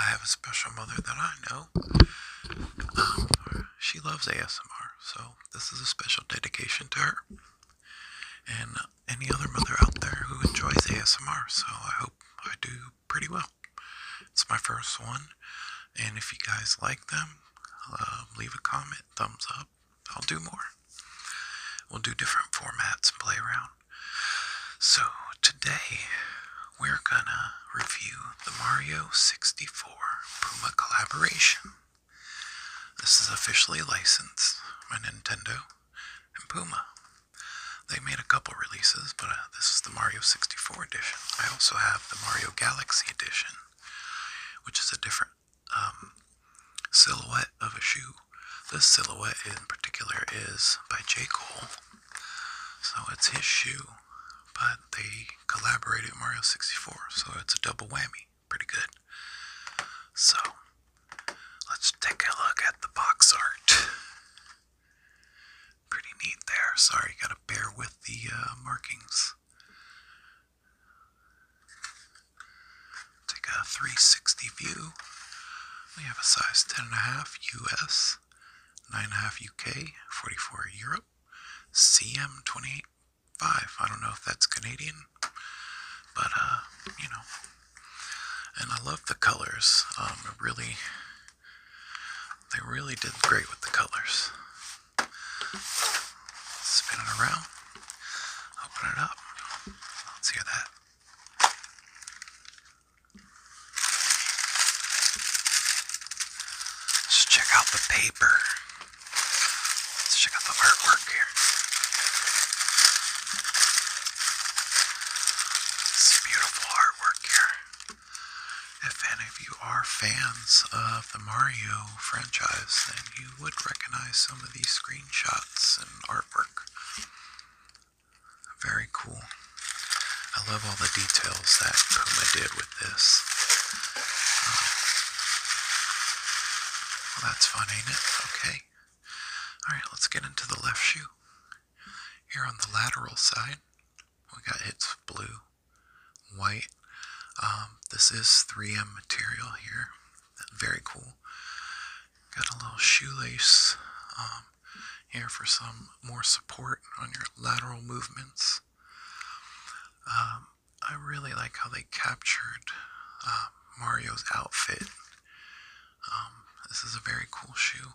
I have a special mother that I know. Um, she loves ASMR, so this is a special dedication to her. And any other mother out there who enjoys ASMR, so I hope I do pretty well. It's my first one, and if you guys like them, uh, leave a comment, thumbs up. I'll do more. We'll do different formats and play around. So today we're gonna review the Mario 64 Puma collaboration. This is officially licensed by Nintendo and Puma. They made a couple releases, but uh, this is the Mario 64 edition. I also have the Mario Galaxy edition, which is a different um, silhouette of a shoe. This silhouette in particular is by J. Cole, so it's his shoe, but they collaborated Mario 64, so it's a double whammy. Pretty good. So, let's take a look at the box art. Pretty neat there. Sorry, gotta bear with the uh, markings. Take a 360 view. We have a size 10.5 US, 9.5 UK, 44 Europe, CM 28.5. I don't know if that's Canadian, but uh, you know. And I love the colors. Um, really, they really did great with the colors. Spin it around, open it up. Let's hear that. Let's check out the paper. Let's check out the artwork here. This beautiful artwork here. If any of you are fans of the Mario franchise, then you would recognize some of these screenshots and artwork. Very cool. I love all the details that Puma did with this. Well, that's fun, ain't it? Okay. Alright, let's get into the left shoe. Here on the lateral side, we got its blue, white. Um, this is 3M material here. Very cool. Got a little shoelace um, here for some more support on your lateral movements. Um, I really like how they captured uh, Mario's outfit. Um, this is a very cool shoe.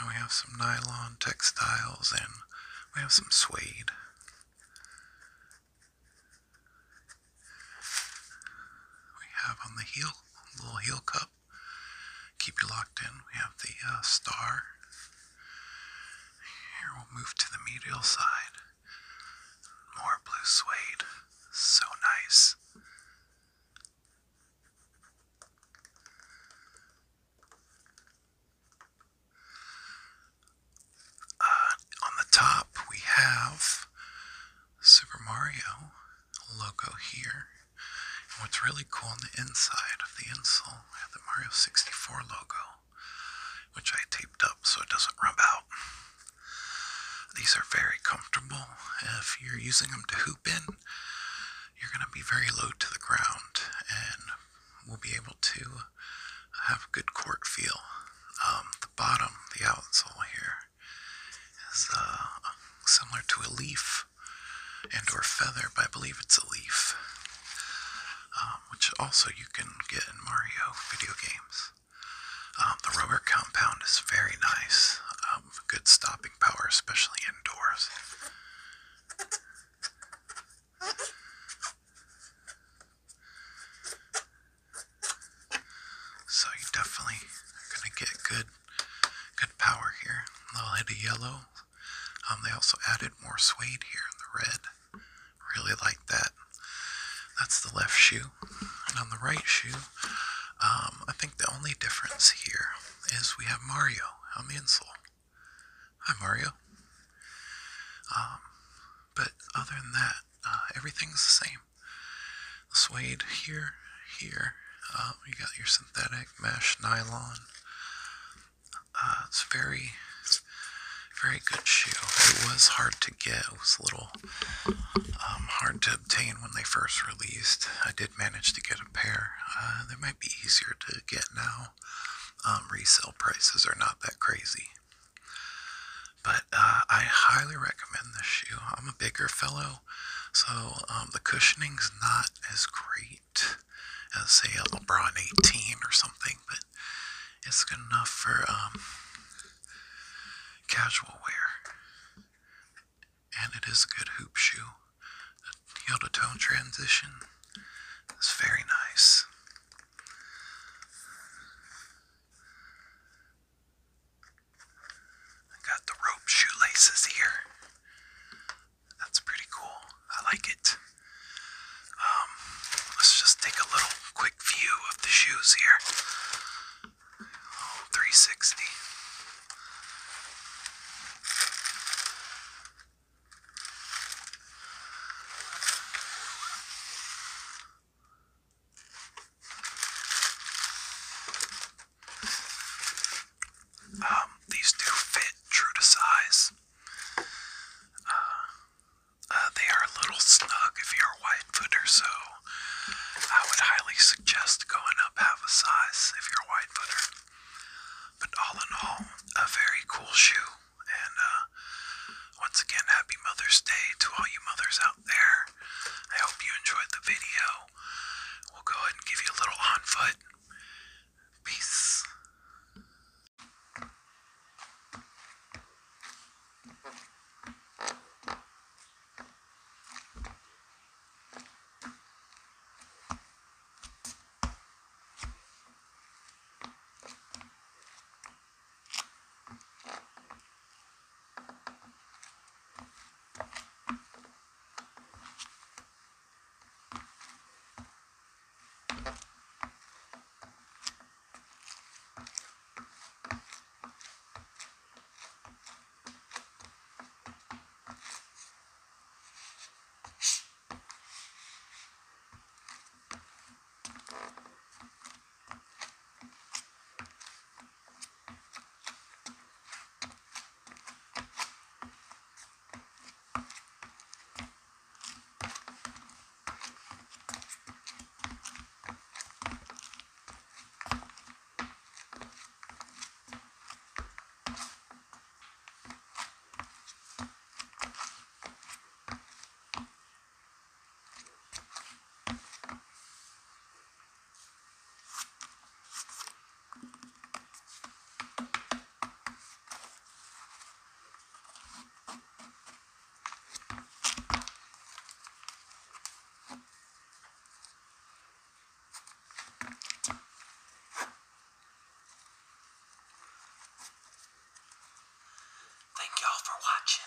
Now we have some nylon textiles and we have some suede. We have on the heel, little heel cup. Keep you locked in. We have the uh, star. Here we'll move to the medial side. More blue suede. So nice. Uh, on the top, we have Super Mario logo here. And what's really cool on the inside the insole, we have the Mario 64 logo, which I taped up so it doesn't rub out. These are very comfortable. If you're using them to hoop in, you're going to be very low to the ground and we'll be able to have a good court feel. Um, the bottom, the outsole here, is uh, similar to a leaf and or feather, but I believe it's a leaf, which also you can get in Mario video games. Um, the rubber compound is very nice, um, good stopping power, especially indoors. So you definitely gonna get good, good power here. A little hit of yellow. Um, they also added more suede here in the red. Really like that. That's the left shoe, and on the right shoe, um, I think the only difference here is we have Mario on the insole. Hi, Mario. Um, but other than that, uh, everything's the same. The suede here, here. Uh, you got your synthetic mesh nylon. Uh, it's very, Very good shoe. It was hard to get. It was a little um, hard to obtain when they first released. I did manage to get a pair. Uh, they might be easier to get now. Um, resale prices are not that crazy. But uh, I highly recommend this shoe. I'm a bigger fellow, so um, the cushioning's not as great as, say, a LeBron 18 or something, but it's good enough for um, casual wear. And it is a good hoop shoe. The heel to tone transition is very nice. I got the rope shoelaces here. That's pretty cool. I like it. Um, let's just take a little quick view of the shoes here. 360. For watching.